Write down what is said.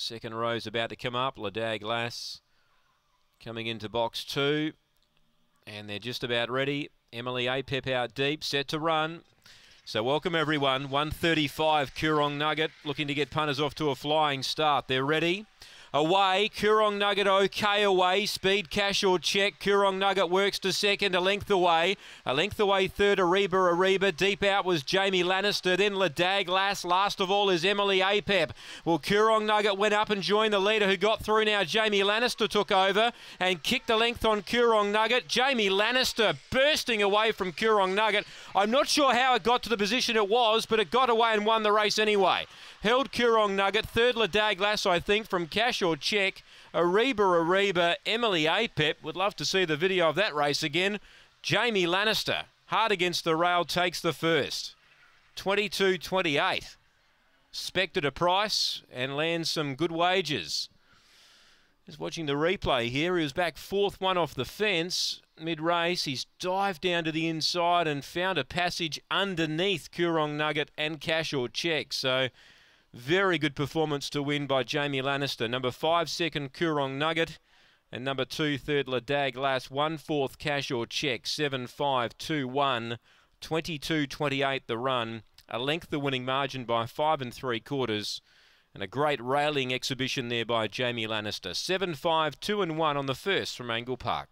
Second row's about to come up. Ladag Lass coming into box two. And they're just about ready. Emily Apep out deep, set to run. So welcome everyone. 135 Coorong Nugget looking to get punters off to a flying start. They're ready. Away, Coorong Nugget okay away. Speed cash or check. Coorong Nugget works to second, a length away. A length away third, Ariba Ariba. Deep out was Jamie Lannister. Then Ladag Lass. Last of all is Emily Apep. Well, Coorong Nugget went up and joined the leader who got through now. Jamie Lannister took over and kicked a length on Coorong Nugget. Jamie Lannister bursting away from Coorong Nugget. I'm not sure how it got to the position it was, but it got away and won the race anyway. Held Coorong Nugget. Third Ladag Lass, I think, from Cash or check. Ariba Ariba, Emily Apep. Would love to see the video of that race again. Jamie Lannister, hard against the rail, takes the first. 22 28. Spected a price and lands some good wages. Just watching the replay here, he was back fourth one off the fence mid race. He's dived down to the inside and found a passage underneath Coorong Nugget and Cash or Check. So very good performance to win by Jamie Lannister. Number five, second, Coorong Nugget. And number two, third, Ladag Lass. One fourth, Cash or Check. Seven, five, two, one. 22 28 the run. A length the winning margin by five and three quarters. And a great railing exhibition there by Jamie Lannister. 7 5 2 and 1 on the first from Angle Park.